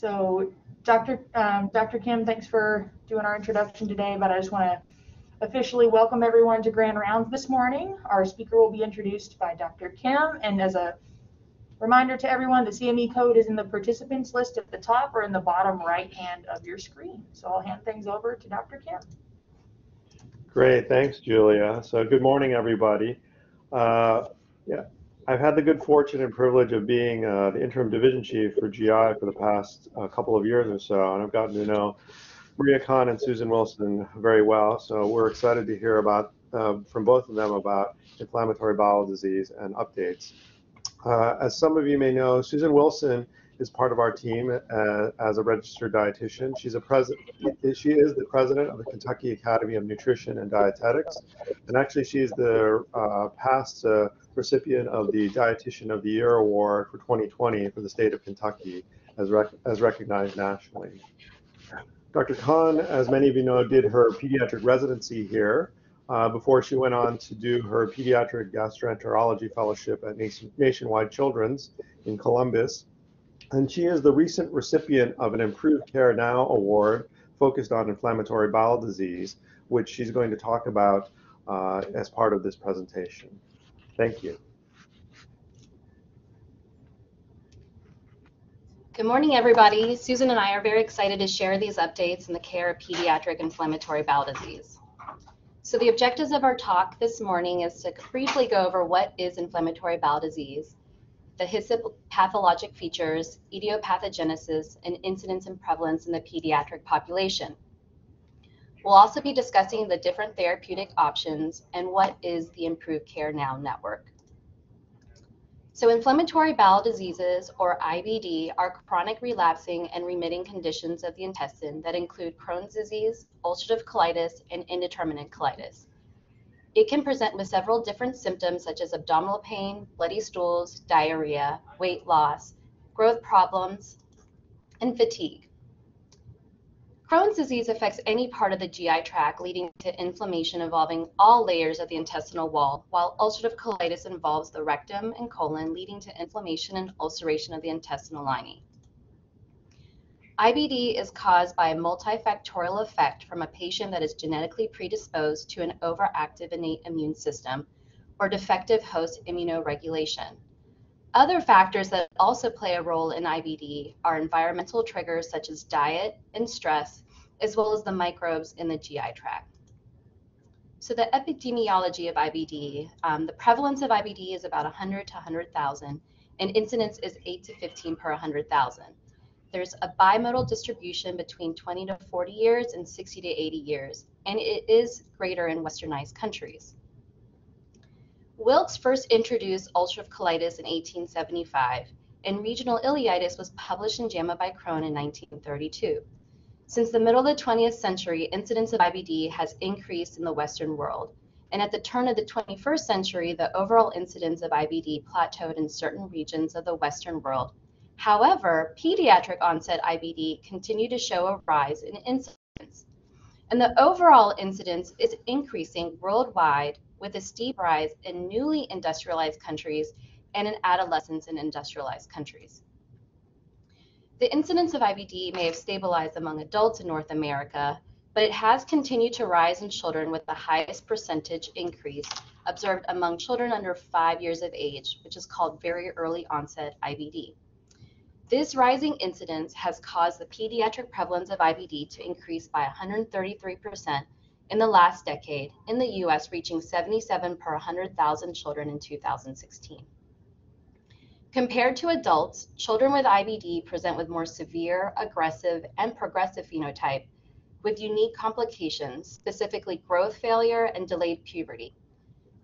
So Dr. Um, Dr. Kim, thanks for doing our introduction today, but I just want to officially welcome everyone to Grand Rounds this morning. Our speaker will be introduced by Dr. Kim, and as a reminder to everyone, the CME code is in the participants list at the top or in the bottom right hand of your screen. So I'll hand things over to Dr. Kim. Great, thanks, Julia. So good morning, everybody. Uh, yeah, I've had the good fortune and privilege of being uh, the interim division chief for GI for the past uh, couple of years or so, and I've gotten to know Maria Khan and Susan Wilson very well. So we're excited to hear about uh, from both of them about inflammatory bowel disease and updates. Uh, as some of you may know, Susan Wilson is part of our team uh, as a registered dietitian. She's a president. She is the president of the Kentucky Academy of Nutrition and Dietetics, and actually she's the uh, past recipient of the Dietitian of the Year award for 2020 for the state of Kentucky, as rec as recognized nationally. Dr. Khan, as many of you know, did her pediatric residency here. Uh, before she went on to do her pediatric gastroenterology fellowship at Nation, Nationwide Children's in Columbus, and she is the recent recipient of an ImproveCareNow award focused on inflammatory bowel disease, which she's going to talk about uh, as part of this presentation. Thank you. Good morning, everybody. Susan and I are very excited to share these updates in the care of pediatric inflammatory bowel disease. So the objectives of our talk this morning is to briefly go over what is inflammatory bowel disease, the histopathologic features, etiopathogenesis, and incidence and prevalence in the pediatric population. We'll also be discussing the different therapeutic options and what is the ImproveCareNow network. So inflammatory bowel diseases, or IBD, are chronic relapsing and remitting conditions of the intestine that include Crohn's disease, ulcerative colitis, and indeterminate colitis. It can present with several different symptoms such as abdominal pain, bloody stools, diarrhea, weight loss, growth problems, and fatigue. Crohn's disease affects any part of the GI tract, leading to inflammation involving all layers of the intestinal wall, while ulcerative colitis involves the rectum and colon, leading to inflammation and ulceration of the intestinal lining. IBD is caused by a multifactorial effect from a patient that is genetically predisposed to an overactive innate immune system or defective host immunoregulation. Other factors that also play a role in IBD are environmental triggers such as diet and stress, as well as the microbes in the GI tract. So the epidemiology of IBD, um, the prevalence of IBD is about 100 to 100,000, and incidence is 8 to 15 per 100,000. There's a bimodal distribution between 20 to 40 years and 60 to 80 years, and it is greater in westernized countries. Wilks first introduced ulcerative colitis in 1875, and regional ileitis was published in JAMA by Crohn in 1932. Since the middle of the 20th century, incidence of IBD has increased in the Western world, and at the turn of the 21st century, the overall incidence of IBD plateaued in certain regions of the Western world However, pediatric onset IBD continue to show a rise in incidence. And the overall incidence is increasing worldwide with a steep rise in newly industrialized countries and in adolescents in industrialized countries. The incidence of IBD may have stabilized among adults in North America, but it has continued to rise in children with the highest percentage increase observed among children under five years of age, which is called very early onset IBD. This rising incidence has caused the pediatric prevalence of IBD to increase by 133% in the last decade, in the US reaching 77 per 100,000 children in 2016. Compared to adults, children with IBD present with more severe, aggressive, and progressive phenotype with unique complications, specifically growth failure and delayed puberty.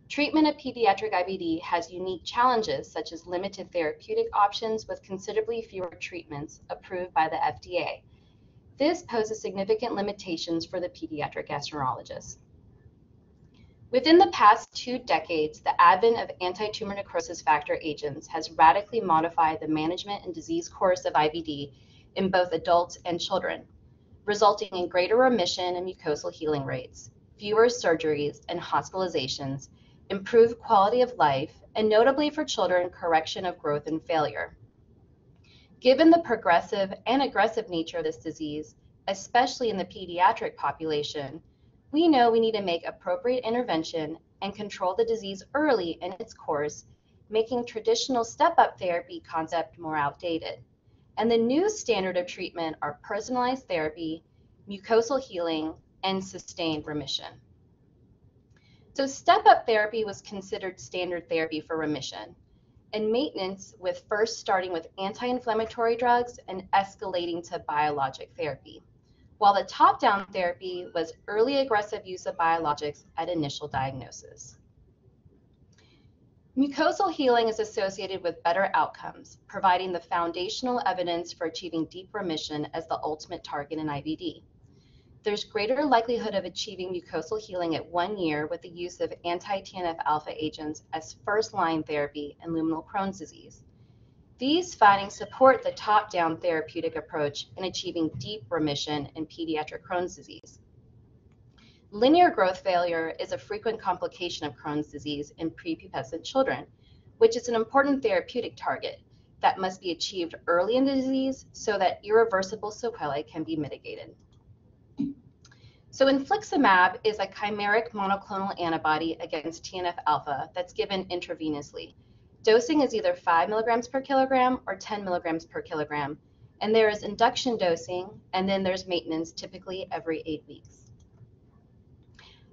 Treatment of pediatric IBD has unique challenges such as limited therapeutic options with considerably fewer treatments approved by the FDA. This poses significant limitations for the pediatric gastroenterologist. Within the past two decades, the advent of anti-tumor necrosis factor agents has radically modified the management and disease course of IBD in both adults and children, resulting in greater remission and mucosal healing rates, fewer surgeries and hospitalizations, improved quality of life, and notably for children, correction of growth and failure. Given the progressive and aggressive nature of this disease, especially in the pediatric population, we know we need to make appropriate intervention and control the disease early in its course, making traditional step-up therapy concept more outdated. And the new standard of treatment are personalized therapy, mucosal healing, and sustained remission. So step-up therapy was considered standard therapy for remission and maintenance with first starting with anti-inflammatory drugs and escalating to biologic therapy while the top-down therapy was early aggressive use of biologics at initial diagnosis. Mucosal healing is associated with better outcomes, providing the foundational evidence for achieving deep remission as the ultimate target in IBD. There's greater likelihood of achieving mucosal healing at one year with the use of anti-TNF alpha agents as first-line therapy in luminal Crohn's disease. These findings support the top-down therapeutic approach in achieving deep remission in pediatric Crohn's disease. Linear growth failure is a frequent complication of Crohn's disease in prepubescent children, which is an important therapeutic target that must be achieved early in the disease so that irreversible sequelae can be mitigated. So infliximab is a chimeric monoclonal antibody against TNF-alpha that's given intravenously Dosing is either 5 milligrams per kilogram or 10 milligrams per kilogram. And there is induction dosing, and then there's maintenance, typically every eight weeks.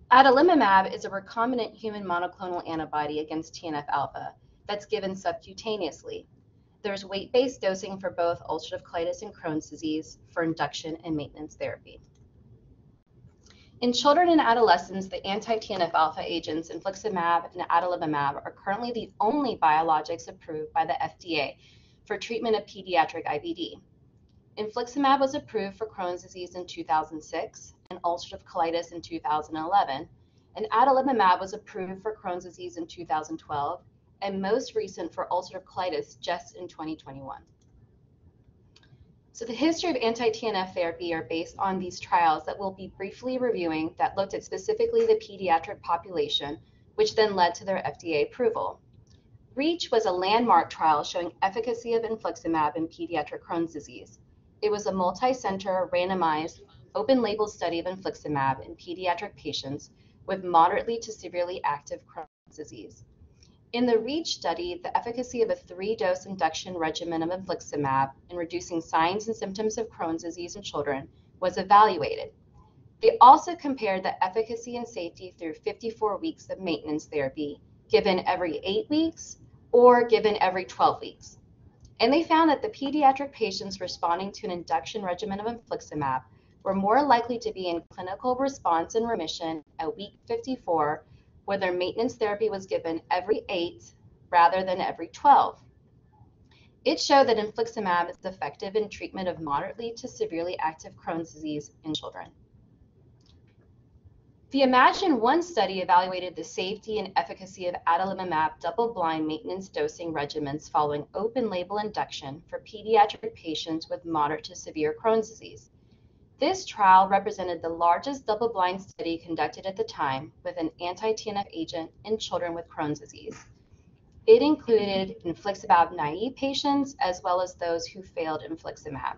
Adalimumab is a recombinant human monoclonal antibody against TNF-alpha that's given subcutaneously. There's weight-based dosing for both ulcerative colitis and Crohn's disease for induction and maintenance therapy. In children and adolescents, the anti-TNF-alpha agents infliximab and adalimumab are currently the only biologics approved by the FDA for treatment of pediatric IBD. Infliximab was approved for Crohn's disease in 2006 and ulcerative colitis in 2011, and adalimumab was approved for Crohn's disease in 2012 and most recent for ulcerative colitis just in 2021. So the history of anti-TNF therapy are based on these trials that we'll be briefly reviewing that looked at specifically the pediatric population, which then led to their FDA approval. REACH was a landmark trial showing efficacy of infliximab in pediatric Crohn's disease. It was a multi-center, randomized, open-label study of infliximab in pediatric patients with moderately to severely active Crohn's disease. In the REACH study, the efficacy of a three-dose induction regimen of infliximab in reducing signs and symptoms of Crohn's disease in children was evaluated. They also compared the efficacy and safety through 54 weeks of maintenance therapy given every eight weeks or given every 12 weeks. And they found that the pediatric patients responding to an induction regimen of infliximab were more likely to be in clinical response and remission at week 54 where their maintenance therapy was given every eight rather than every 12. It showed that infliximab is effective in treatment of moderately to severely active Crohn's disease in children. The Imagine 1 study evaluated the safety and efficacy of adalimumab double-blind maintenance dosing regimens following open-label induction for pediatric patients with moderate to severe Crohn's disease. This trial represented the largest double-blind study conducted at the time with an anti-TNF agent in children with Crohn's disease. It included infliximab naive patients as well as those who failed infliximab.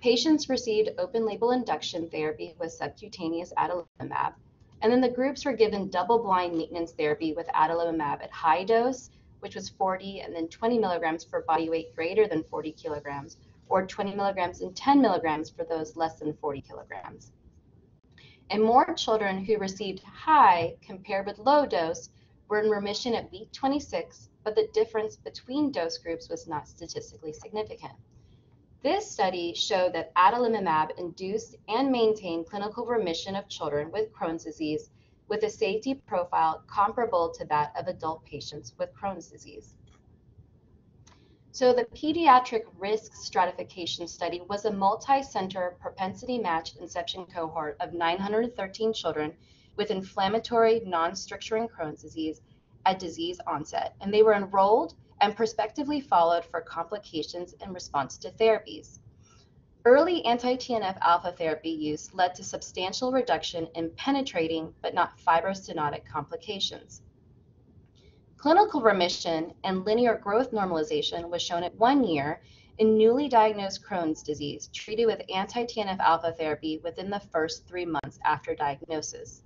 Patients received open-label induction therapy with subcutaneous adalimumab, and then the groups were given double-blind maintenance therapy with adalimumab at high dose, which was 40 and then 20 milligrams for body weight greater than 40 kilograms, or 20 milligrams and 10 milligrams for those less than 40 kilograms. And more children who received high compared with low dose were in remission at week 26, but the difference between dose groups was not statistically significant. This study showed that adalimumab induced and maintained clinical remission of children with Crohn's disease with a safety profile comparable to that of adult patients with Crohn's disease. So the pediatric risk stratification study was a multi-center propensity matched inception cohort of 913 children with inflammatory non-stricturing Crohn's disease at disease onset, and they were enrolled and prospectively followed for complications in response to therapies. Early anti-TNF alpha therapy use led to substantial reduction in penetrating but not fibrostenotic complications. Clinical remission and linear growth normalization was shown at one year in newly diagnosed Crohn's disease treated with anti-TNF alpha therapy within the first three months after diagnosis.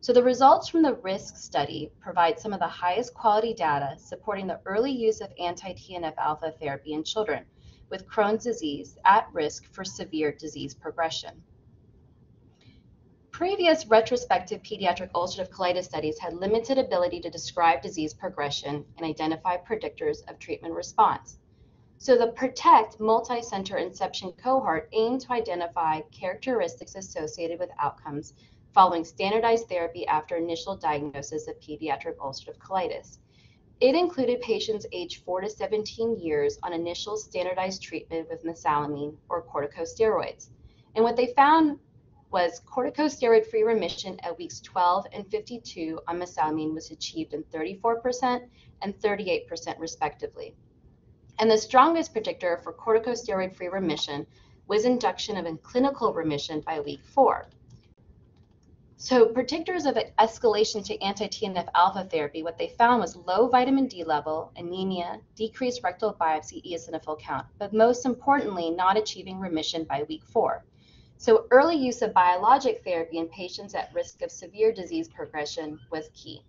So the results from the RISK study provide some of the highest quality data supporting the early use of anti-TNF alpha therapy in children with Crohn's disease at risk for severe disease progression. Previous retrospective pediatric ulcerative colitis studies had limited ability to describe disease progression and identify predictors of treatment response. So the PROTECT multi-center inception cohort aimed to identify characteristics associated with outcomes following standardized therapy after initial diagnosis of pediatric ulcerative colitis. It included patients aged 4 to 17 years on initial standardized treatment with mesalamine or corticosteroids. And what they found was corticosteroid-free remission at weeks 12 and 52 on mesalamine was achieved in 34% and 38% respectively. And the strongest predictor for corticosteroid-free remission was induction of a clinical remission by week four. So predictors of escalation to anti-TNF alpha therapy, what they found was low vitamin D level, anemia, decreased rectal biopsy eosinophil count, but most importantly, not achieving remission by week four. So early use of biologic therapy in patients at risk of severe disease progression was key.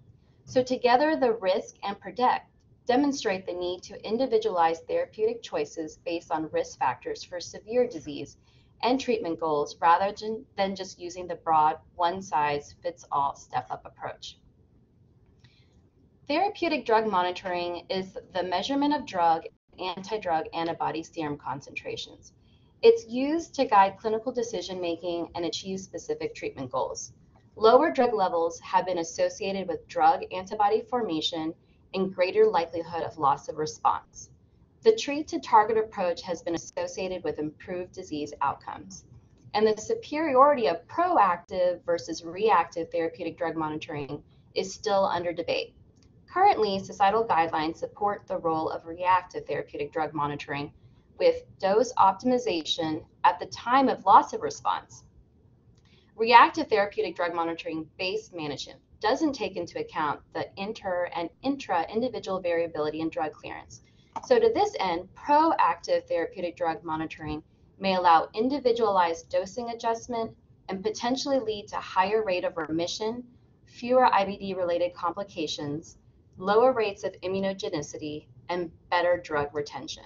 So together, the risk and PROTECT demonstrate the need to individualize therapeutic choices based on risk factors for severe disease and treatment goals rather than just using the broad one size fits all step up approach. Therapeutic drug monitoring is the measurement of drug and anti-drug antibody serum concentrations. It's used to guide clinical decision making and achieve specific treatment goals. Lower drug levels have been associated with drug antibody formation and greater likelihood of loss of response. The treat to target approach has been associated with improved disease outcomes. And the superiority of proactive versus reactive therapeutic drug monitoring is still under debate. Currently, societal guidelines support the role of reactive therapeutic drug monitoring with dose optimization at the time of loss of response. Reactive therapeutic drug monitoring based management doesn't take into account the inter and intra individual variability in drug clearance. So to this end, proactive therapeutic drug monitoring may allow individualized dosing adjustment and potentially lead to higher rate of remission, fewer IBD related complications, lower rates of immunogenicity, and better drug retention.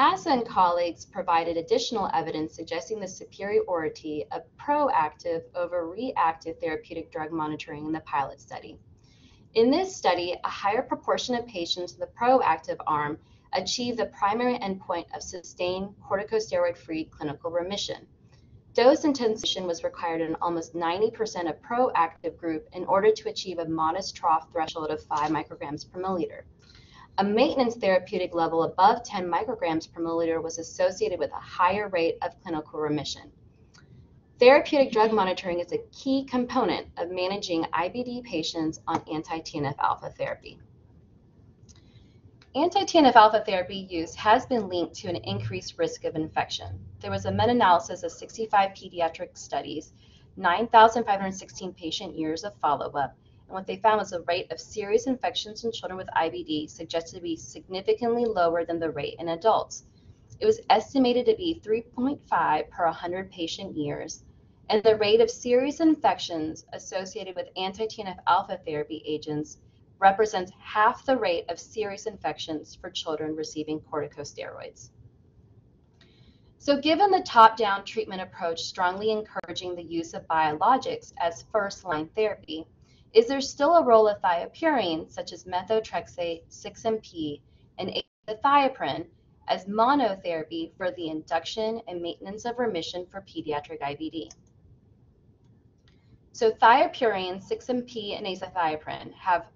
Assa and colleagues provided additional evidence suggesting the superiority of proactive over reactive therapeutic drug monitoring in the pilot study. In this study, a higher proportion of patients in the proactive arm achieved the primary endpoint of sustained corticosteroid-free clinical remission. Dose intensification was required in almost 90% of proactive group in order to achieve a modest trough threshold of 5 micrograms per milliliter. A maintenance therapeutic level above 10 micrograms per milliliter was associated with a higher rate of clinical remission. Therapeutic drug monitoring is a key component of managing IBD patients on anti-TNF alpha therapy. Anti-TNF alpha therapy use has been linked to an increased risk of infection. There was a meta-analysis of 65 pediatric studies, 9,516 patient years of follow-up, and what they found was the rate of serious infections in children with IBD suggested to be significantly lower than the rate in adults. It was estimated to be 3.5 per 100 patient years, and the rate of serious infections associated with anti-TNF alpha therapy agents represents half the rate of serious infections for children receiving corticosteroids. So given the top-down treatment approach strongly encouraging the use of biologics as first-line therapy, is there still a role of thiopurine, such as methotrexate, 6-MP, and azathioprine, as monotherapy for the induction and maintenance of remission for pediatric IBD? So thiopurine, 6-MP, and azathioprine have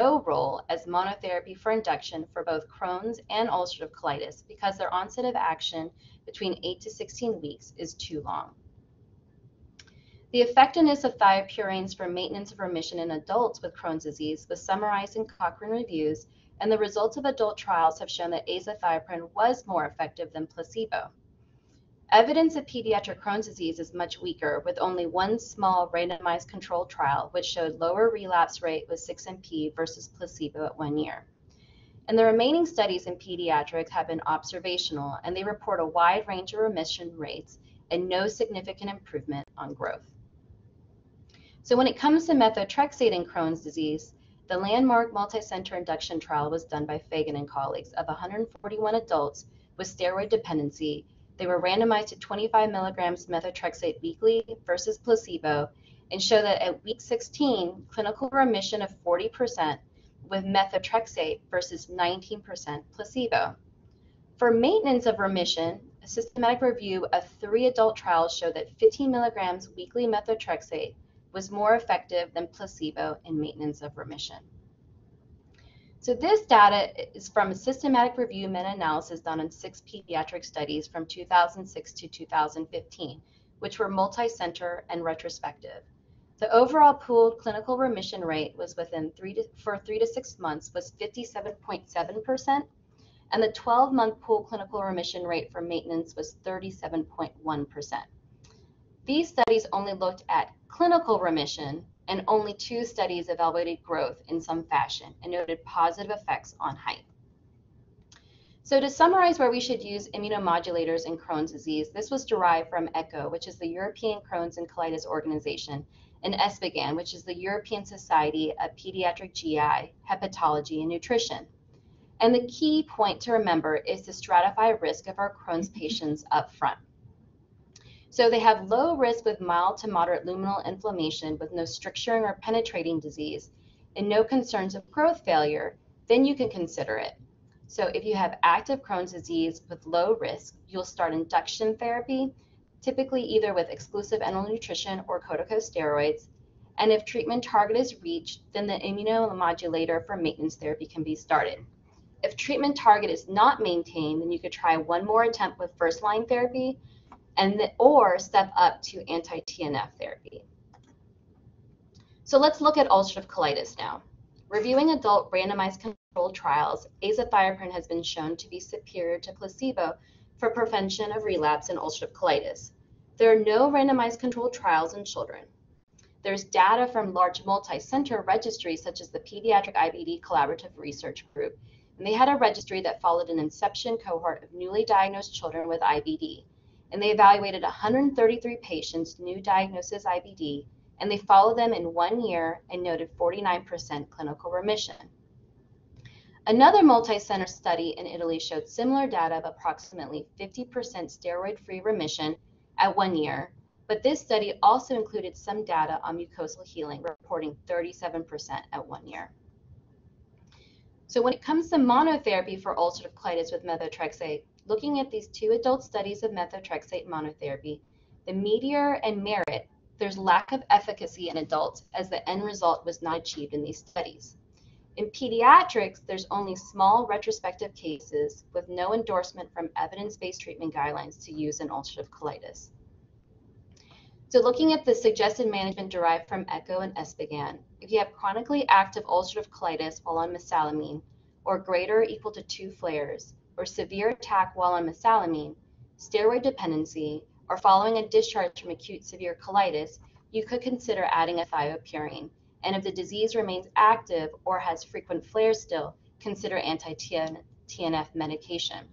no role as monotherapy for induction for both Crohn's and ulcerative colitis because their onset of action between 8 to 16 weeks is too long. The effectiveness of thiopurines for maintenance of remission in adults with Crohn's disease was summarized in Cochrane reviews, and the results of adult trials have shown that azathioprine was more effective than placebo. Evidence of pediatric Crohn's disease is much weaker, with only one small randomized controlled trial, which showed lower relapse rate with 6-MP versus placebo at one year. And the remaining studies in pediatrics have been observational, and they report a wide range of remission rates and no significant improvement on growth. So when it comes to methotrexate in Crohn's disease, the landmark multicenter induction trial was done by Feagan and colleagues of 141 adults with steroid dependency. They were randomized to 25 milligrams methotrexate weekly versus placebo and show that at week 16, clinical remission of 40% with methotrexate versus 19% placebo. For maintenance of remission, a systematic review of three adult trials showed that 15 milligrams weekly methotrexate was more effective than placebo in maintenance of remission. So this data is from a systematic review meta-analysis done on six pediatric studies from 2006 to 2015, which were multi-center and retrospective. The overall pooled clinical remission rate was within three to, for three to six months was 57.7%, and the 12-month pooled clinical remission rate for maintenance was 37.1%. These studies only looked at clinical remission, and only two studies evaluated growth in some fashion and noted positive effects on height. So to summarize where we should use immunomodulators in Crohn's disease, this was derived from ECCO, which is the European Crohn's and Colitis Organization, and ESPGHAN, which is the European Society of Pediatric GI, Hepatology, and Nutrition. And the key point to remember is to stratify risk of our Crohn's patients up front. So they have low risk with mild to moderate luminal inflammation with no stricturing or penetrating disease and no concerns of growth failure, then you can consider it. So if you have active Crohn's disease with low risk, you'll start induction therapy, typically either with exclusive enteral nutrition or corticosteroids. And if treatment target is reached, then the immunomodulator for maintenance therapy can be started. If treatment target is not maintained, then you could try one more attempt with first line therapy and the, or step up to anti-TNF therapy. So let's look at ulcerative colitis now. Reviewing adult randomized controlled trials, azathioprine has been shown to be superior to placebo for prevention of relapse in ulcerative colitis. There are no randomized controlled trials in children. There's data from large multi-center registries such as the Pediatric IBD Collaborative Research Group, and they had a registry that followed an inception cohort of newly diagnosed children with IBD and they evaluated 133 patients new diagnosis IBD, and they followed them in one year and noted 49% clinical remission. Another multi-center study in Italy showed similar data of approximately 50% steroid-free remission at one year, but this study also included some data on mucosal healing, reporting 37% at one year. So when it comes to monotherapy for ulcerative colitis with methotrexate, looking at these two adult studies of methotrexate monotherapy, the METEOR and MERIT, there's lack of efficacy in adults as the end result was not achieved in these studies. In pediatrics, there's only small retrospective cases with no endorsement from evidence-based treatment guidelines to use in ulcerative colitis. So looking at the suggested management derived from ECCO and ESPGHAN, if you have chronically active ulcerative colitis while on mesalamine or greater or equal to two flares, or severe attack while on mesalamine, steroid dependency, or following a discharge from acute severe colitis, you could consider adding a thiopurine. And if the disease remains active or has frequent flares still, consider anti-TNF medication.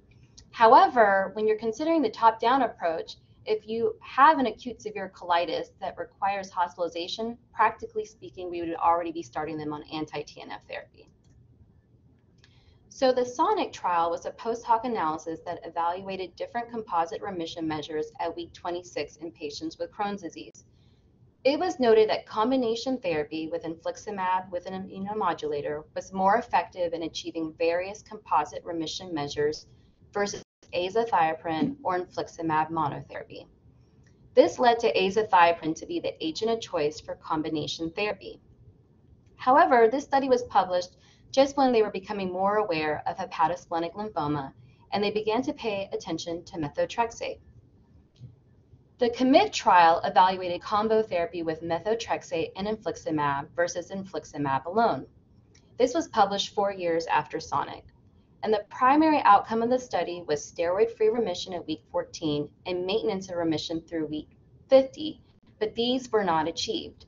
However, when you're considering the top-down approach, if you have an acute severe colitis that requires hospitalization, practically speaking, we would already be starting them on anti-TNF therapy. So the SONIC trial was a post hoc analysis that evaluated different composite remission measures at week 26 in patients with Crohn's disease. It was noted that combination therapy with infliximab with an immunomodulator was more effective in achieving various composite remission measures versus azathioprine or infliximab monotherapy. This led to azathioprine to be the agent of choice for combination therapy. However, this study was published just when they were becoming more aware of hepatosplenic lymphoma and they began to pay attention to methotrexate. The COMMIT trial evaluated combo therapy with methotrexate and infliximab versus infliximab alone. This was published four years after SONIC. And the primary outcome of the study was steroid-free remission at week 14 and maintenance of remission through week 50, but these were not achieved.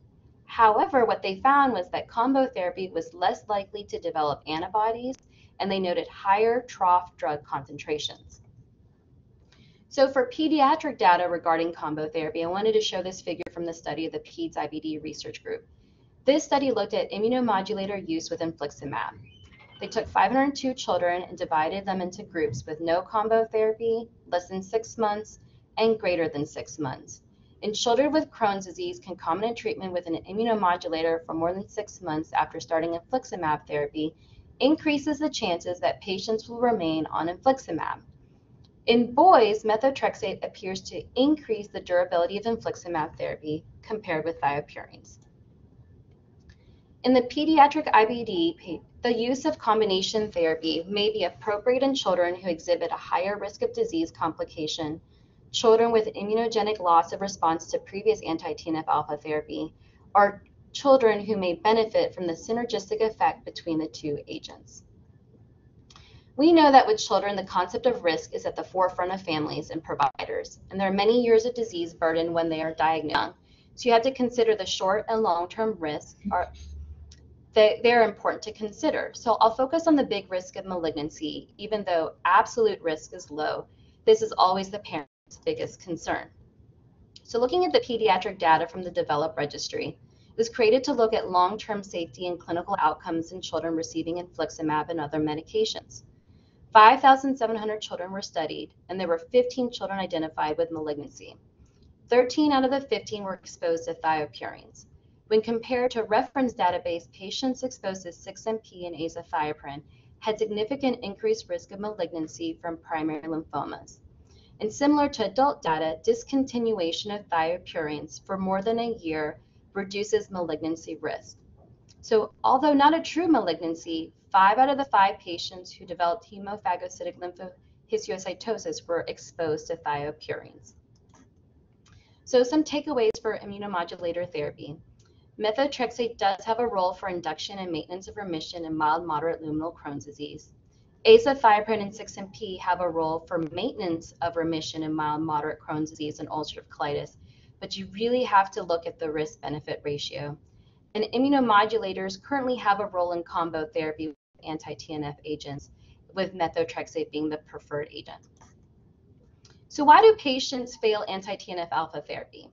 However, what they found was that combo therapy was less likely to develop antibodies and they noted higher trough drug concentrations. So for pediatric data regarding combo therapy, I wanted to show this figure from the study of the PEDS IBD research group. This study looked at immunomodulator use with infliximab. They took 502 children and divided them into groups with no combo therapy, less than six months, and greater than six months. In children with Crohn's disease, concomitant treatment with an immunomodulator for more than six months after starting infliximab therapy increases the chances that patients will remain on infliximab. In boys, methotrexate appears to increase the durability of infliximab therapy compared with thiopurines. In the pediatric IBD, the use of combination therapy may be appropriate in children who exhibit a higher risk of disease complication children with immunogenic loss of response to previous anti-TNF alpha therapy, or children who may benefit from the synergistic effect between the two agents. We know that with children, the concept of risk is at the forefront of families and providers, and there are many years of disease burden when they are diagnosed. So you have to consider the short and long-term risks are they, they're important to consider. So I'll focus on the big risk of malignancy, even though absolute risk is low. This is always the parent biggest concern. So looking at the pediatric data from the DEVELOP registry, it was created to look at long-term safety and clinical outcomes in children receiving infliximab and other medications. 5,700 children were studied, and there were 15 children identified with malignancy. 13 out of the 15 were exposed to thiopurines. When compared to reference database, patients exposed to 6-MP and azathioprine had significant increased risk of malignancy from primary lymphomas. And similar to adult data, discontinuation of thiopurines for more than a year reduces malignancy risk. So although not a true malignancy, five out of the five patients who developed hemophagocytic lymphohistiocytosis were exposed to thiopurines. So some takeaways for immunomodulator therapy. Methotrexate does have a role for induction and maintenance of remission in mild moderate luminal Crohn's disease. Azathioprine and 6-MP have a role for maintenance of remission in mild moderate Crohn's disease and ulcerative colitis, but you really have to look at the risk-benefit ratio. And immunomodulators currently have a role in combo therapy with anti-TNF agents, with methotrexate being the preferred agent. So why do patients fail anti-TNF alpha therapy?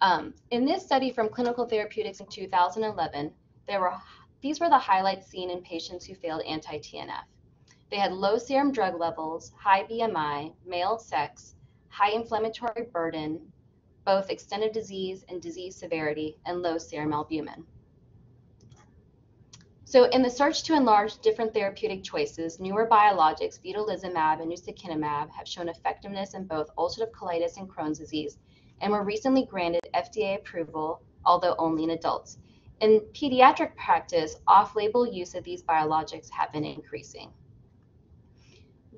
Um, in this study from Clinical Therapeutics in 2011, there were these were the highlights seen in patients who failed anti-TNF. They had low serum drug levels, high BMI, male sex, high inflammatory burden, both extended disease and disease severity, and low serum albumin. So in the search to enlarge different therapeutic choices, newer biologics, vedolizumab and ustekinumab, have shown effectiveness in both ulcerative colitis and Crohn's disease, and were recently granted FDA approval, although only in adults. In pediatric practice, off-label use of these biologics have been increasing.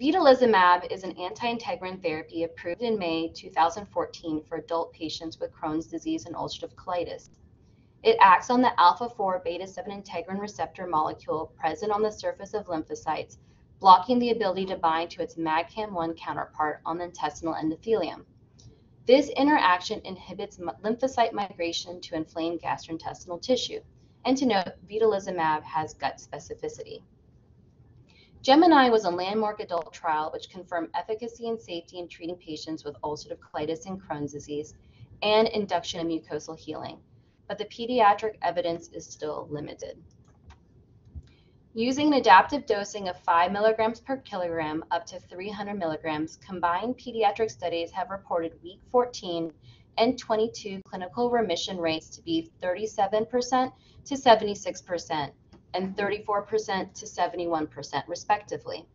Vedolizumab is an anti-integrin therapy approved in May 2014 for adult patients with Crohn's disease and ulcerative colitis. It acts on the alpha-4 beta-7 integrin receptor molecule present on the surface of lymphocytes, blocking the ability to bind to its MAdCAM-1 counterpart on the intestinal endothelium. This interaction inhibits lymphocyte migration to inflamed gastrointestinal tissue. And to note, vedolizumab has gut specificity. Gemini was a landmark adult trial which confirmed efficacy and safety in treating patients with ulcerative colitis and Crohn's disease and induction of mucosal healing, but the pediatric evidence is still limited. Using an adaptive dosing of 5 milligrams per kilogram up to 300 milligrams, combined pediatric studies have reported week 14 and 22 clinical remission rates to be 37% to 76%, and 34% to 71%, respectively.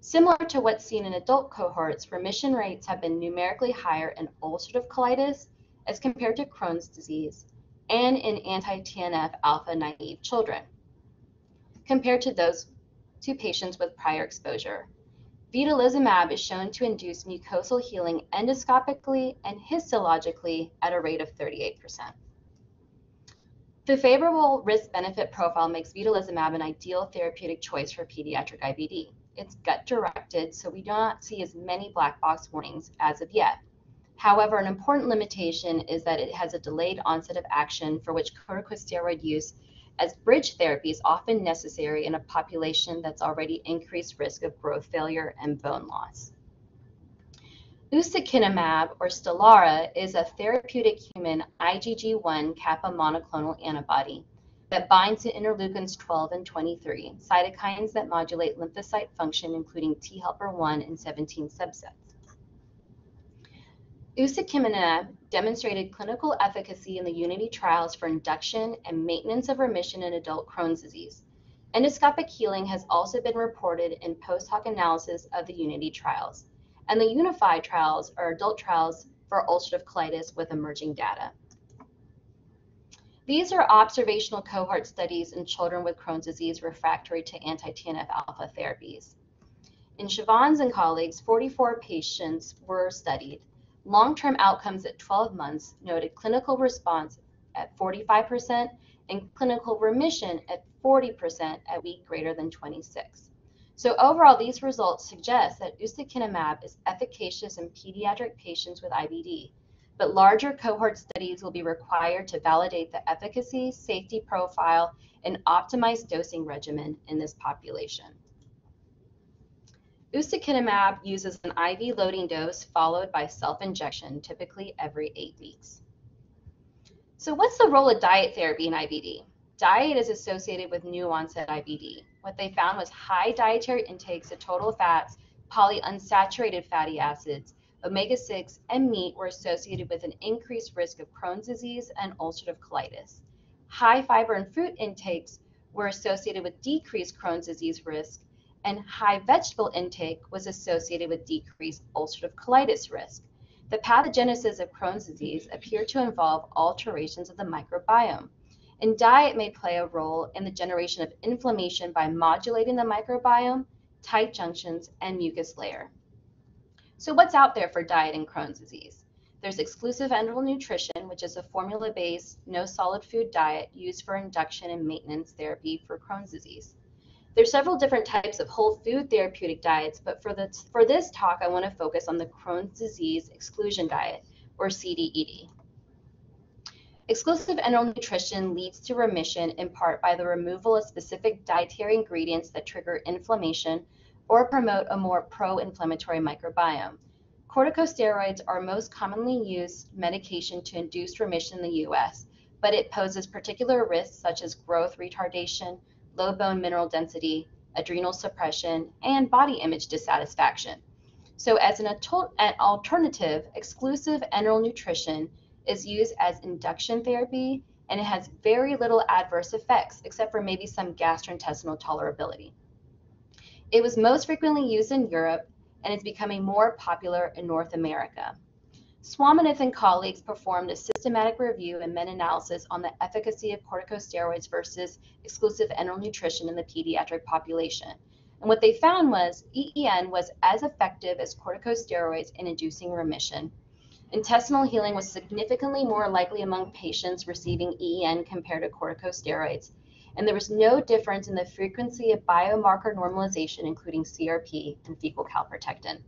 Similar to what's seen in adult cohorts, remission rates have been numerically higher in ulcerative colitis as compared to Crohn's disease and in anti-TNF alpha naive children, compared to those to patients with prior exposure. Vedolizumab is shown to induce mucosal healing endoscopically and histologically at a rate of 38%. The favorable risk-benefit profile makes vedolizumab an ideal therapeutic choice for pediatric IBD. It's gut-directed, so we do not see as many black box warnings as of yet. However, an important limitation is that it has a delayed onset of action for which corticosteroid use as bridge therapy is often necessary in a population that's already increased risk of growth failure and bone loss. Ustekinumab, or Stelara, is a therapeutic human IgG1 kappa monoclonal antibody that binds to interleukins 12 and 23, cytokines that modulate lymphocyte function, including T helper 1 and 17 subsets. Ustekinumab demonstrated clinical efficacy in the UNITI trials for induction and maintenance of remission in adult Crohn's disease. Endoscopic healing has also been reported in post hoc analysis of the UNITI trials. And the UNIFI trials are adult trials for ulcerative colitis with emerging data. These are observational cohort studies in children with Crohn's disease refractory to anti-TNF alpha therapies. In Chavannes and colleagues, 44 patients were studied. Long-term outcomes at 12 months noted clinical response at 45% and clinical remission at 40% at week greater than 26. So overall, these results suggest that ustekinumab is efficacious in pediatric patients with IBD but larger cohort studies will be required to validate the efficacy, safety profile, and optimized dosing regimen in this population. Ustekinumab uses an IV loading dose followed by self-injection, typically every eight weeks. So what's the role of diet therapy in IBD? Diet is associated with new onset IBD. What they found was high dietary intakes of total fats, polyunsaturated fatty acids, omega-6, and meat were associated with an increased risk of Crohn's disease and ulcerative colitis. High fiber and fruit intakes were associated with decreased Crohn's disease risk, and high vegetable intake was associated with decreased ulcerative colitis risk. The pathogenesis of Crohn's disease appeared to involve alterations of the microbiome. And diet may play a role in the generation of inflammation by modulating the microbiome, tight junctions, and mucus layer. So what's out there for diet in Crohn's disease? There's exclusive enteral nutrition, which is a formula-based, no solid food diet used for induction and maintenance therapy for Crohn's disease. There's several different types of whole food therapeutic diets, but for, the, for this talk, I want to focus on the Crohn's disease exclusion diet, or CDED. Exclusive enteral nutrition leads to remission in part by the removal of specific dietary ingredients that trigger inflammation or promote a more pro-inflammatory microbiome. Corticosteroids are most commonly used medication to induce remission in the US, but it poses particular risks such as growth retardation, low bone mineral density, adrenal suppression, and body image dissatisfaction. So as an, an alternative, exclusive enteral nutrition is used as induction therapy and it has very little adverse effects except for maybe some gastrointestinal tolerability. It was most frequently used in Europe and is becoming more popular in North America. Swaminathan and colleagues performed a systematic review and meta-analysis on the efficacy of corticosteroids versus exclusive enteral nutrition in the pediatric population. And what they found was EEN was as effective as corticosteroids in inducing remission. Intestinal healing was significantly more likely among patients receiving EEN compared to corticosteroids, and there was no difference in the frequency of biomarker normalization, including CRP and fecal calprotectin.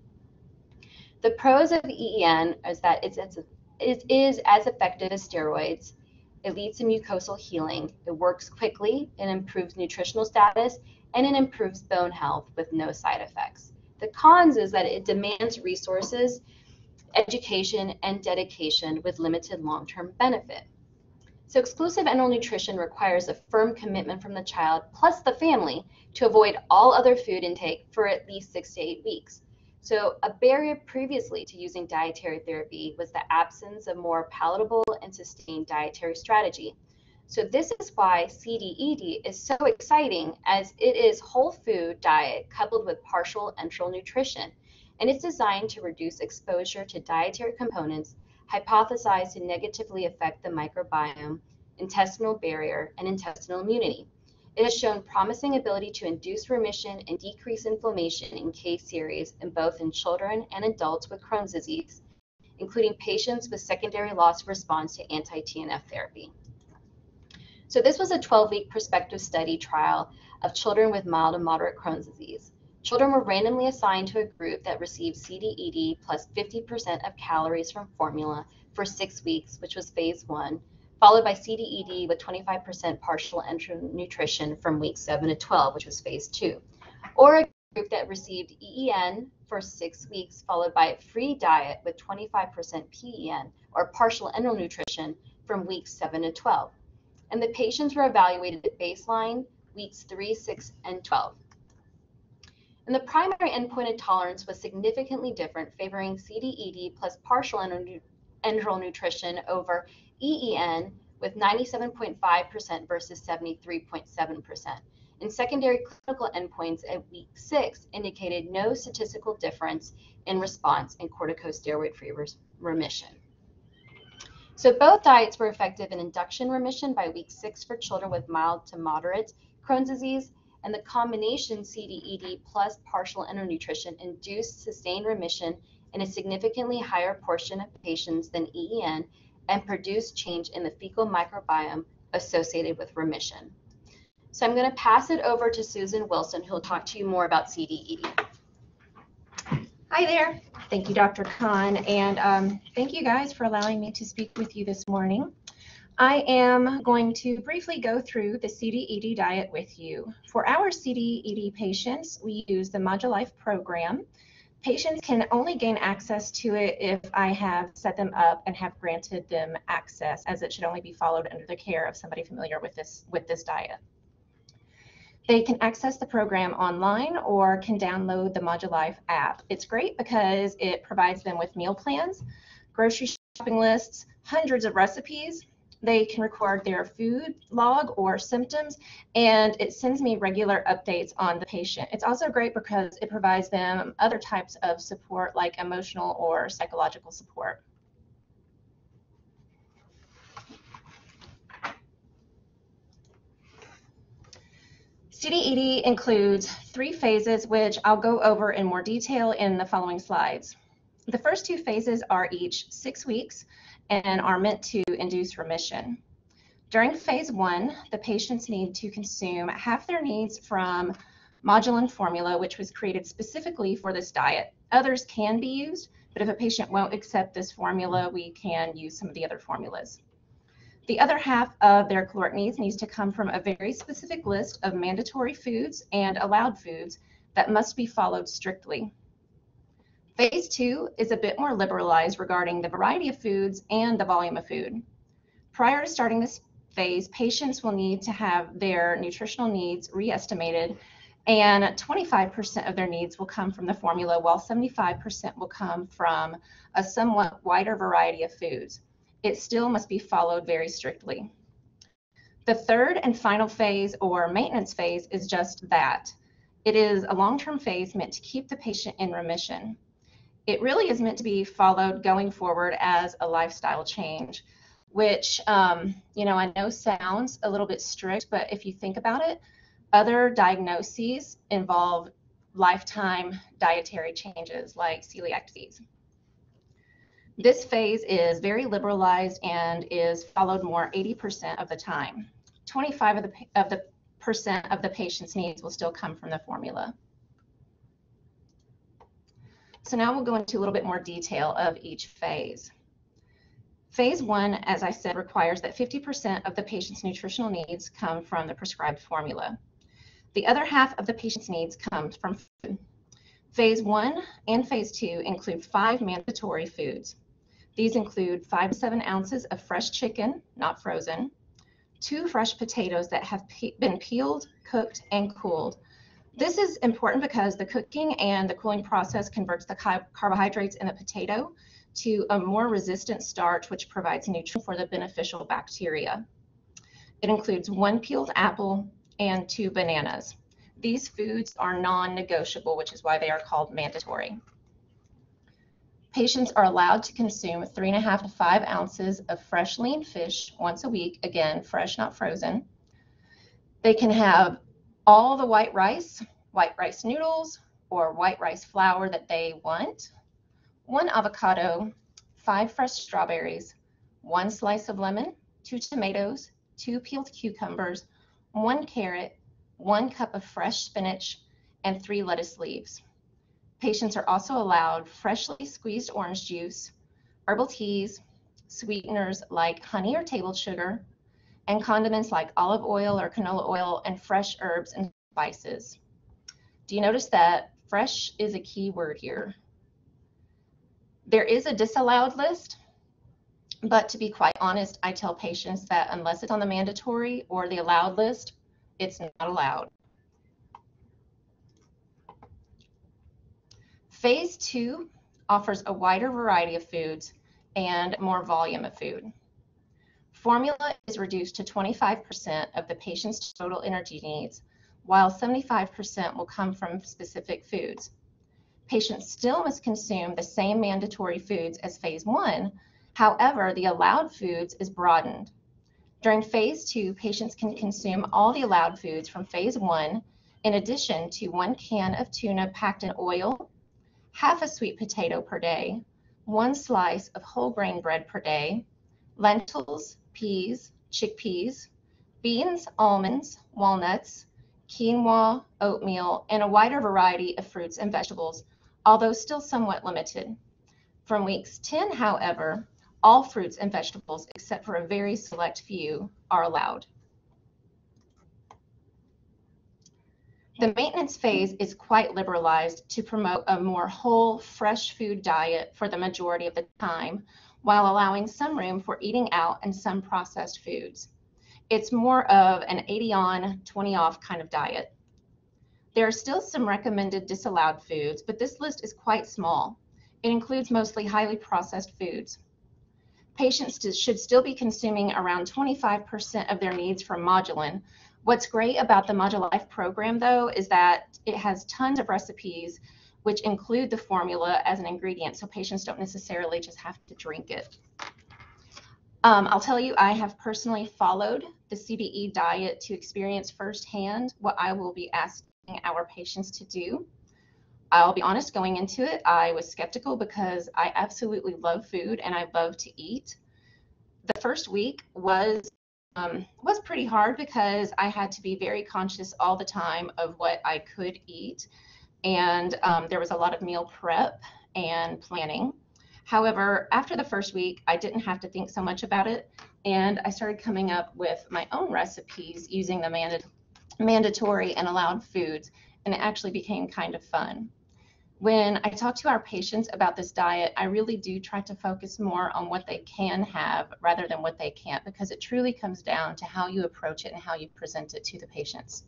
The pros of EEN is that it's, it's, it is as effective as steroids. It leads to mucosal healing. It works quickly. It improves nutritional status, and it improves bone health with no side effects. The cons is that it demands resources, education, and dedication with limited long-term benefit. So exclusive enteral nutrition requires a firm commitment from the child plus the family to avoid all other food intake for at least six to eight weeks. So a barrier previously to using dietary therapy was the absence of more palatable and sustained dietary strategy. So this is why CDED is so exciting as it is whole food diet coupled with partial enteral nutrition. And it's designed to reduce exposure to dietary components hypothesized to negatively affect the microbiome, intestinal barrier, and intestinal immunity. It has shown promising ability to induce remission and decrease inflammation in case series in both in children and adults with Crohn's disease, including patients with secondary loss of response to anti-TNF therapy. So this was a 12-week prospective study trial of children with mild and moderate Crohn's disease. Children were randomly assigned to a group that received CDED plus 50% of calories from formula for six weeks, which was phase one, followed by CDED with 25% partial nutrition from week 7 to 12, which was phase 2. Or a group that received EEN for six weeks, followed by a free diet with 25% PEN or partial enteral nutrition from weeks 7 to 12. And the patients were evaluated at baseline weeks 3, 6, and 12. And the primary endpoint of tolerance was significantly different, favoring CDED plus partial enteral nutrition over EEN with 97.5% versus 73.7%. And secondary clinical endpoints at week six indicated no statistical difference in response in corticosteroid-free remission. So both diets were effective in induction remission by week six for children with mild to moderate Crohn's disease and the combination CDED plus partial enteral nutrition induced sustained remission in a significantly higher portion of patients than EEN and produced change in the fecal microbiome associated with remission. So I'm going to pass it over to Susan Wilson, who will talk to you more about CDED. Hi there. Thank you, Dr. Khan, and um, thank you guys for allowing me to speak with you this morning. I am going to briefly go through the CDED diet with you. For our CDED patients, we use the Modulife program. Patients can only gain access to it if I have set them up and have granted them access, as it should only be followed under the care of somebody familiar with this, with this diet. They can access the program online or can download the Modulife app. It's great because it provides them with meal plans, grocery shopping lists, hundreds of recipes, they can record their food log or symptoms, and it sends me regular updates on the patient. It's also great because it provides them other types of support like emotional or psychological support. CDED includes three phases, which I'll go over in more detail in the following slides. The first two phases are each six weeks, and are meant to induce remission. During phase one, the patients need to consume half their needs from Modulen formula, which was created specifically for this diet. Others can be used, but if a patient won't accept this formula, we can use some of the other formulas. The other half of their caloric needs needs to come from a very specific list of mandatory foods and allowed foods that must be followed strictly. Phase two is a bit more liberalized regarding the variety of foods and the volume of food. Prior to starting this phase, patients will need to have their nutritional needs re-estimated and 25% of their needs will come from the formula while 75% will come from a somewhat wider variety of foods. It still must be followed very strictly. The third and final phase or maintenance phase is just that. It is a long-term phase meant to keep the patient in remission it really is meant to be followed going forward as a lifestyle change, which, um, you know, I know sounds a little bit strict, but if you think about it, other diagnoses involve lifetime dietary changes like celiac disease. This phase is very liberalized and is followed more 80% of the time. 25 of the, of the percent of the patient's needs will still come from the formula. So now we'll go into a little bit more detail of each phase. Phase one, as I said, requires that 50% of the patient's nutritional needs come from the prescribed formula. The other half of the patient's needs comes from food. Phase one and phase two include five mandatory foods. These include five to seven ounces of fresh chicken, not frozen, two fresh potatoes that have pe been peeled, cooked, and cooled, this is important because the cooking and the cooling process converts the carbohydrates in the potato to a more resistant starch, which provides nutrition for the beneficial bacteria. It includes one peeled apple and two bananas. These foods are non-negotiable, which is why they are called mandatory. Patients are allowed to consume three and a half to five ounces of fresh lean fish once a week, again, fresh, not frozen. They can have all the white rice, white rice noodles, or white rice flour that they want, one avocado, five fresh strawberries, one slice of lemon, two tomatoes, two peeled cucumbers, one carrot, one cup of fresh spinach, and three lettuce leaves. Patients are also allowed freshly squeezed orange juice, herbal teas, sweeteners like honey or table sugar, and condiments like olive oil or canola oil and fresh herbs and spices. Do you notice that fresh is a key word here? There is a disallowed list, but to be quite honest, I tell patients that unless it's on the mandatory or the allowed list, it's not allowed. Phase two offers a wider variety of foods and more volume of food. Formula is reduced to 25% of the patient's total energy needs, while 75% will come from specific foods. Patients still must consume the same mandatory foods as phase one. However, the allowed foods is broadened. During phase two, patients can consume all the allowed foods from phase one, in addition to one can of tuna packed in oil, half a sweet potato per day, one slice of whole grain bread per day, lentils, peas, chickpeas, beans, almonds, walnuts, quinoa, oatmeal, and a wider variety of fruits and vegetables, although still somewhat limited. From weeks 10, however, all fruits and vegetables, except for a very select few, are allowed. The maintenance phase is quite liberalized to promote a more whole, fresh food diet for the majority of the time, while allowing some room for eating out and some processed foods. It's more of an 80 on, 20 off kind of diet. There are still some recommended disallowed foods, but this list is quite small. It includes mostly highly processed foods. Patients should still be consuming around 25% of their needs from Modulen, What's great about the Modulife program, though, is that it has tons of recipes which include the formula as an ingredient, so patients don't necessarily just have to drink it. Um, I'll tell you, I have personally followed the CDED diet to experience firsthand what I will be asking our patients to do. I'll be honest, going into it, I was skeptical because I absolutely love food and I love to eat. The first week was um, was pretty hard because I had to be very conscious all the time of what I could eat. And um, there was a lot of meal prep and planning. However, after the first week, I didn't have to think so much about it. And I started coming up with my own recipes using the manda- mandatory and allowed foods. And it actually became kind of fun when I talk to our patients about this diet, I really do try to focus more on what they can have rather than what they can't, because it truly comes down to how you approach it and how you present it to the patients.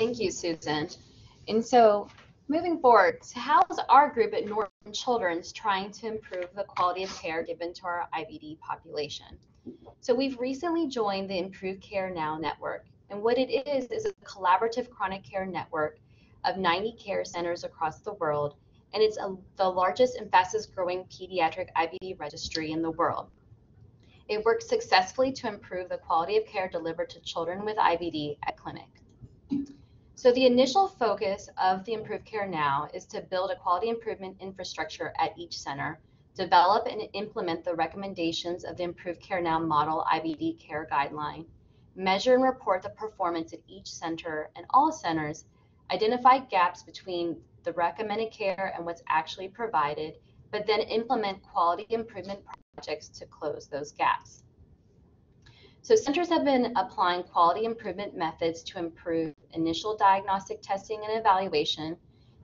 Thank you, Susan. And so moving forward, how is our group at Norton Children's trying to improve the quality of care given to our IBD population? So we've recently joined the ImproveCareNow network, and what it is, is a collaborative chronic care network of 90 care centers across the world, and it's a, the largest and fastest growing pediatric IBD registry in the world. It works successfully to improve the quality of care delivered to children with IBD at clinic. So the initial focus of the ImproveCareNow is to build a quality improvement infrastructure at each center, develop and implement the recommendations of the ImproveCareNow model IBD care guideline, measure and report the performance at each center and all centers, identify gaps between the recommended care and what's actually provided, but then implement quality improvement projects to close those gaps. So centers have been applying quality improvement methods to improve initial diagnostic testing and evaluation,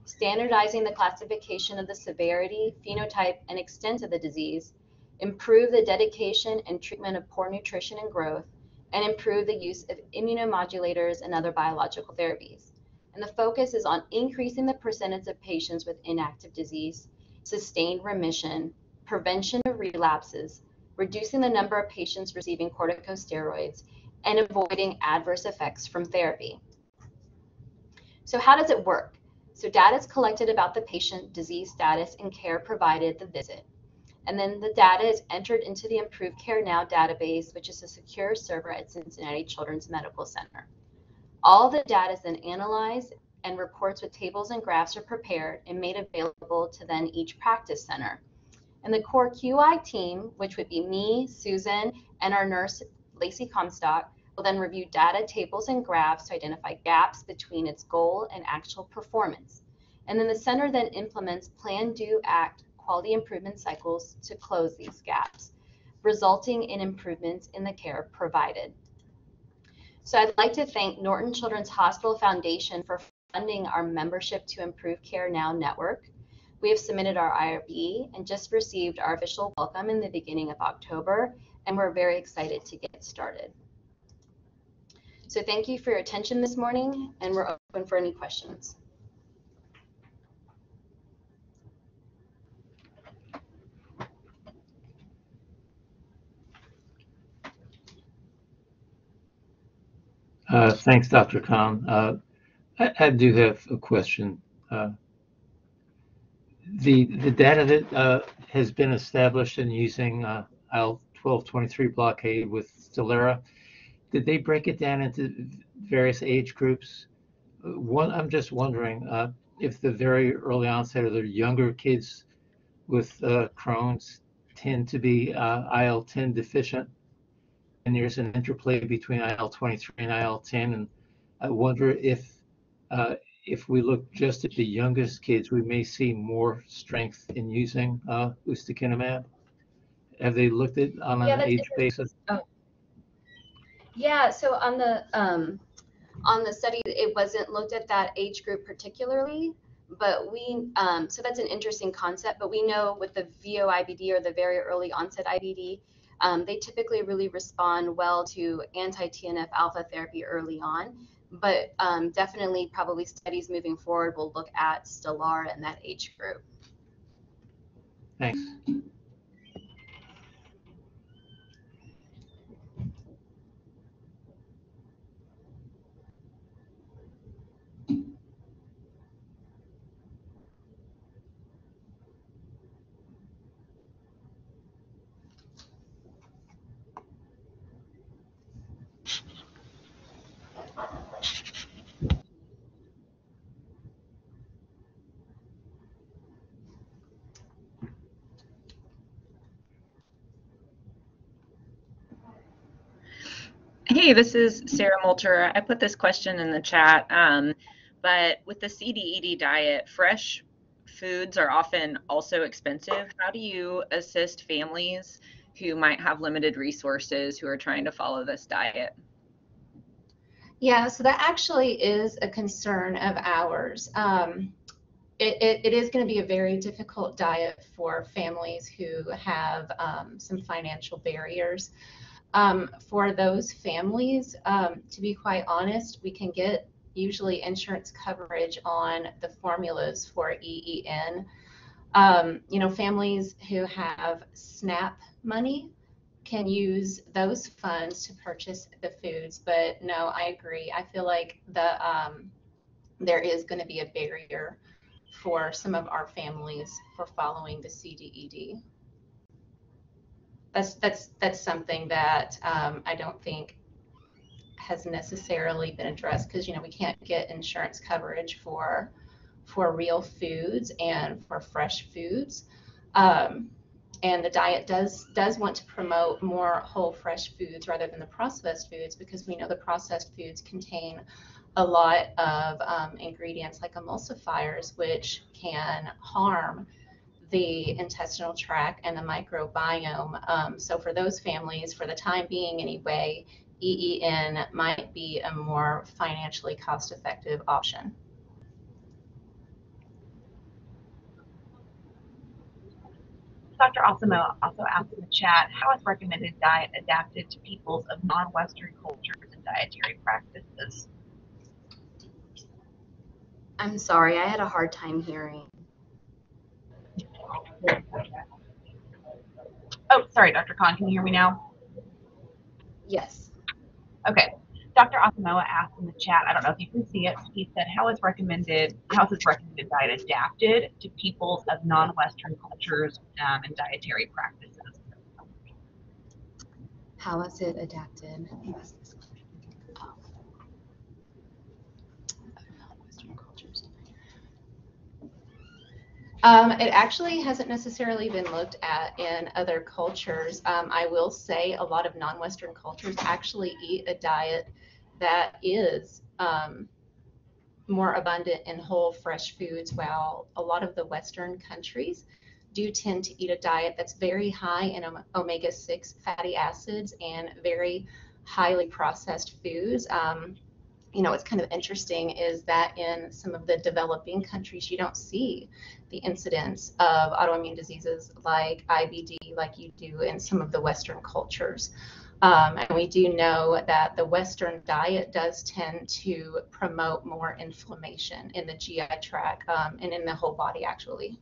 standardizing the classification of the severity, phenotype, and extent of the disease, improve the dedication and treatment of poor nutrition and growth, and improve the use of immunomodulators and other biological therapies. And the focus is on increasing the percentage of patients with inactive disease, sustained remission, prevention of relapses, reducing the number of patients receiving corticosteroids, and avoiding adverse effects from therapy. So how does it work? So data is collected about the patient, disease status, and care provided the visit and then the data is entered into the ImproveCareNow database, which is a secure server at Cincinnati Children's Medical Center. All the data is then analyzed and reports with tables and graphs are prepared and made available to then each practice center. And the core QI team, which would be me, Susan, and our nurse, Lacey Comstock, will then review data, tables, and graphs to identify gaps between its goal and actual performance. And then the center then implements plan, do, act quality improvement cycles to close these gaps, resulting in improvements in the care provided. So I'd like to thank Norton Children's Hospital Foundation for funding our Membership to ImproveCareNow network. We have submitted our IRB and just received our official welcome in the beginning of October, and we're very excited to get started. So thank you for your attention this morning, and we're open for any questions. Uh, Thanks, Dr. Khan. Uh, I I do have a question. Uh, The the data that uh, has been established in using uh, IL-12/23 blockade with Stelara, did they break it down into various age groups? One, I'm just wondering uh, if the very early onset or the younger kids with uh, Crohn's tend to be uh, IL-10 deficient, and there's an interplay between IL-23 and IL-10. And I wonder if uh, if we look just at the youngest kids, we may see more strength in using uh, ustekinumab. Have they looked at on Yeah, an age basis? Yeah, so on the um, on the study, it wasn't looked at that age group particularly, but we um, so that's an interesting concept. But we know with the VEO-IBD or the very early onset IBD, um, they typically really respond well to anti-TNF alpha therapy early on. But um, definitely, probably studies moving forward will look at Stelara in that age group. Thanks. Hey, this is Sarah Moulter. I put this question in the chat, um, but with the CDED diet, fresh foods are often also expensive. How do you assist families who might have limited resources who are trying to follow this diet? Yeah, so that actually is a concern of ours. Um, it, it, it is going to be a very difficult diet for families who have um, some financial barriers. Um, for those families, um, to be quite honest, we can get usually insurance coverage on the formulas for EEN. Um, you know, families who have SNAP money can use those funds to purchase the foods. But no, I agree. I feel like the um, there is going to be a barrier for some of our families for following the CDED. That's that's that's something that um, I don't think has necessarily been addressed because you know we can't get insurance coverage for for real foods and for fresh foods. Um, and the diet does does want to promote more whole fresh foods rather than the processed foods because we know the processed foods contain a lot of um, ingredients like emulsifiers which can harm the intestinal tract and the microbiome um, so for those families for the time being anyway EEN might be a more financially cost effective option Dr. Asamoah also asked in the chat, how is recommended diet adapted to peoples of non-Western cultures and dietary practices? I'm sorry, I had a hard time hearing. Oh, sorry, Dr. Khan, can you hear me now? Yes. Okay. Dr. Asamoah asked in the chat, I don't know if you can see it, he said, how is recommended, how is this recommended diet adapted to peoples of non-Western cultures um, and dietary practices? How is it adapted? Oh. Western cultures. Um, it actually hasn't necessarily been looked at in other cultures. Um, I will say a lot of non-Western cultures actually eat a diet that is um, more abundant in whole, fresh foods, while a lot of the Western countries do tend to eat a diet that's very high in omega 6 fatty acids and very highly processed foods. Um, you know, what's kind of interesting is that in some of the developing countries, you don't see the incidence of autoimmune diseases like IBD like you do in some of the Western cultures. Um, and we do know that the Western diet does tend to promote more inflammation in the GI tract um, and in the whole body, actually.